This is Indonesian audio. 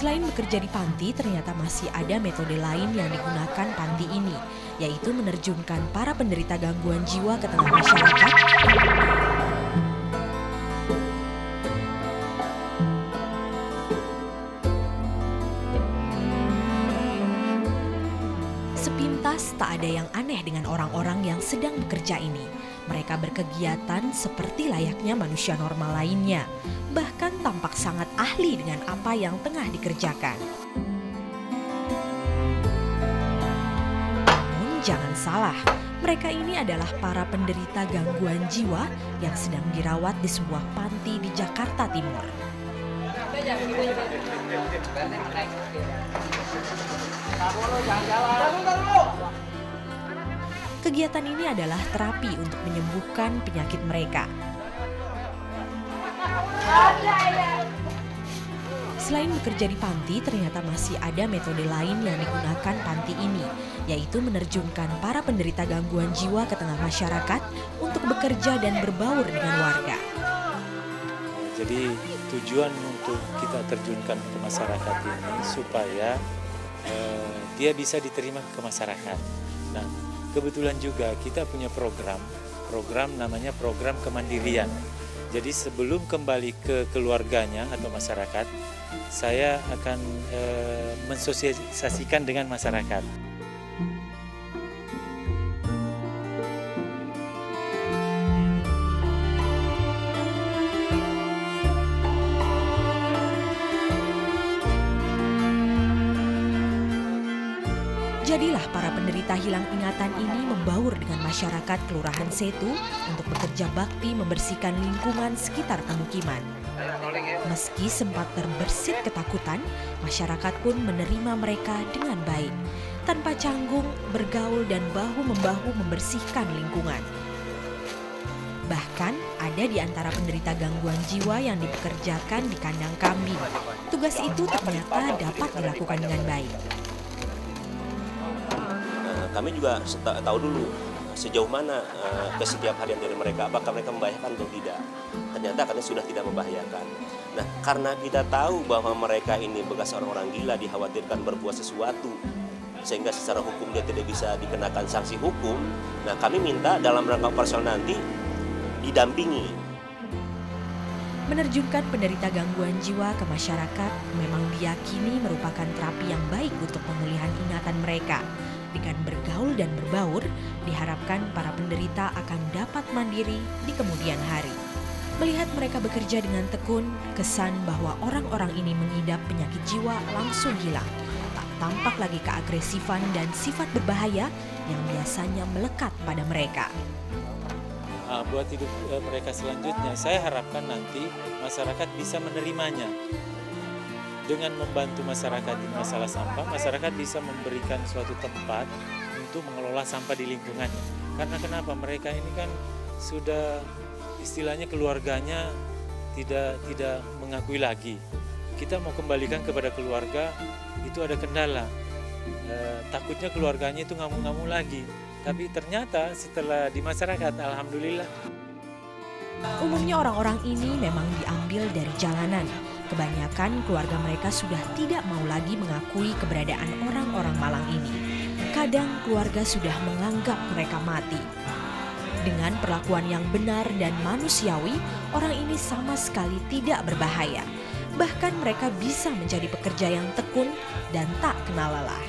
Selain bekerja di panti, ternyata masih ada metode lain yang digunakan panti ini, yaitu menerjunkan para penderita gangguan jiwa ke tengah masyarakat Sepintas tak ada yang aneh dengan orang-orang yang sedang bekerja ini. Mereka berkegiatan seperti layaknya manusia normal lainnya, bahkan tampak sangat ahli dengan apa yang tengah dikerjakan. Namun jangan salah, mereka ini adalah para penderita gangguan jiwa yang sedang dirawat di sebuah panti di Jakarta Timur. Kegiatan ini adalah terapi untuk menyembuhkan penyakit mereka. Selain bekerja di panti, ternyata masih ada metode lain yang digunakan panti ini, yaitu menerjunkan para penderita gangguan jiwa ke tengah masyarakat untuk bekerja dan berbaur dengan warga. Jadi tujuan untuk kita terjunkan ke masyarakat ini supaya eh, dia bisa diterima ke masyarakat. Nah, kebetulan juga kita punya program, program namanya program kemandirian. Jadi sebelum kembali ke keluarganya atau masyarakat, saya akan eh, mensosialisasikan dengan masyarakat. Jadilah para penderita hilang ingatan ini membaur dengan masyarakat Kelurahan Setu untuk bekerja bakti membersihkan lingkungan sekitar pemukiman. Meski sempat terbersit ketakutan, masyarakat pun menerima mereka dengan baik, tanpa canggung, bergaul dan bahu-membahu membersihkan lingkungan. Bahkan ada di antara penderita gangguan jiwa yang dipekerjakan di kandang kambing. Tugas itu ternyata dapat dilakukan dengan baik. Kami juga tahu dulu sejauh mana uh, kesetiap harian dari mereka, apakah mereka membahayakan atau tidak. Ternyata kami sudah tidak membahayakan. Nah, karena kita tahu bahwa mereka ini bekas orang-orang gila dikhawatirkan berbuat sesuatu, sehingga secara hukum dia tidak bisa dikenakan sanksi hukum. Nah, kami minta dalam rangka operasional nanti didampingi. Menerjunkan penderita gangguan jiwa ke masyarakat memang diyakini merupakan terapi yang baik untuk pemulihan ingatan mereka. Dengan bergaul dan berbaur, diharapkan para penderita akan dapat mandiri di kemudian hari. Melihat mereka bekerja dengan tekun, kesan bahwa orang-orang ini mengidap penyakit jiwa langsung hilang. Tak tampak lagi keagresifan dan sifat berbahaya yang biasanya melekat pada mereka. Nah, buat hidup e, mereka selanjutnya, saya harapkan nanti masyarakat bisa menerimanya dengan membantu masyarakat di masalah sampah, masyarakat bisa memberikan suatu tempat untuk mengelola sampah di lingkungannya. Karena kenapa? Mereka ini kan sudah istilahnya keluarganya tidak tidak mengakui lagi. Kita mau kembalikan kepada keluarga itu ada kendala. E, takutnya keluarganya itu ngamuk-ngamuk lagi. Tapi ternyata setelah di masyarakat, alhamdulillah. Umumnya orang-orang ini memang diambil dari jalanan Kebanyakan keluarga mereka sudah tidak mau lagi mengakui keberadaan orang-orang Malang ini. Kadang keluarga sudah menganggap mereka mati. Dengan perlakuan yang benar dan manusiawi, orang ini sama sekali tidak berbahaya. Bahkan mereka bisa menjadi pekerja yang tekun dan tak kenal lelah.